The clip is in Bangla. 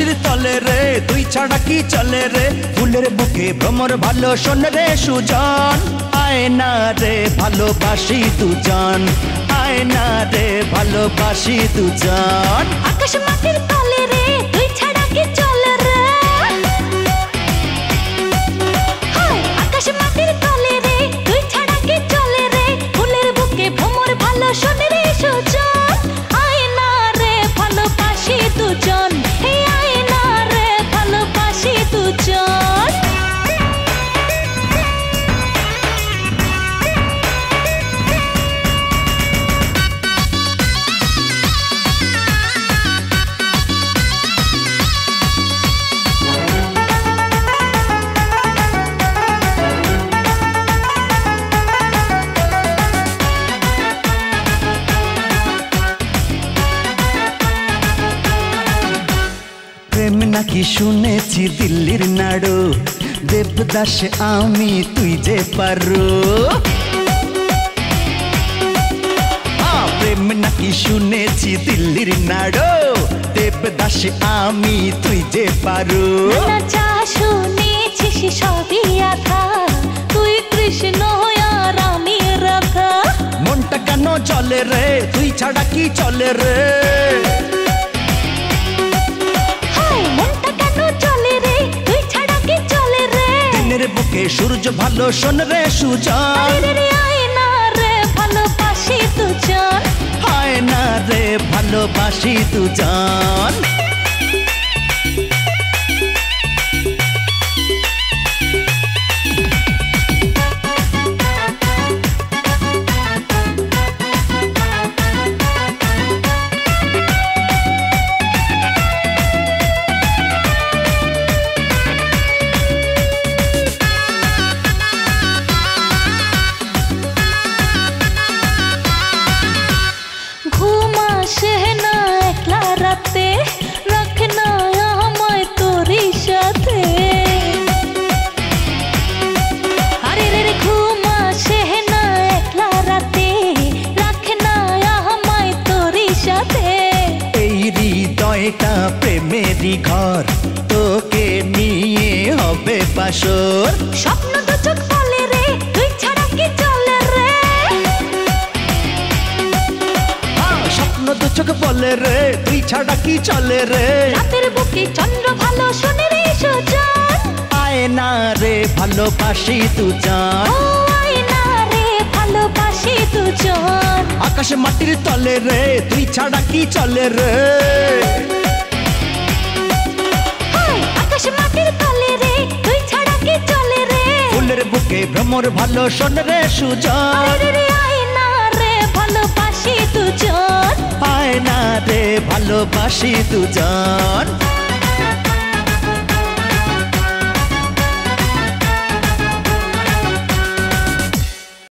মাটির তলে রে তুই ছাড়া কি চলে রে? ফুলের বুকে ভ্রমর ভালো শোন রে সুজন। আয় না রে, ভালোবাসি দুজন। আয় না রে, ভালোবাসি দুজন। আকাশ মাটির তলে রে নাকি শুনেছি দিল্লির নাড়ু। দেবদাস আমি তুই যে পারো। প্রেম নাকি শুনেছি দিল্লির নাড়ু। দেবদাস আমি তুই যে পারো। যা শুনেছিস সবই আধা তুই কৃষ্ণ আর আমি রাধা মনটা কেন চলে রে? তুই ছাড়া কি চলে রে? বুকে সূর্য ভালো শোন রে সুজন রে রে ভালোবাসি তুজন হয় না রে ভালোবাসি দুজন রাতে রাখ না আমায় তোরই সাথে। আরে রে রে ঘুম আসে না একলা রাতে রাখ না আমায় তোরই সাথে। এই হৃদয়টা প্রেমেরই ঘর তোকে নিয়ে হবে বাসর। স্বপ্ন স্বপ্ন দু চোখ বলে রে তুই ছাড়া কি চলে রে? রাতের বুকে চন্দ্র ভালো শোনে রে সুজন। আয় না রে ভালোবাসি দুজন। ও আয়না রে ভালোবাসি দুজন। আকাশে মাটির তলে রে তুই ছাড়া কি চলে রে? আকাশ মাটির তলে রে তুই ছাড়া কি চলে রে? ফুলের বুকে ভ্রমর ভালো শোন রে সুজন। ভালোবাসি দুজন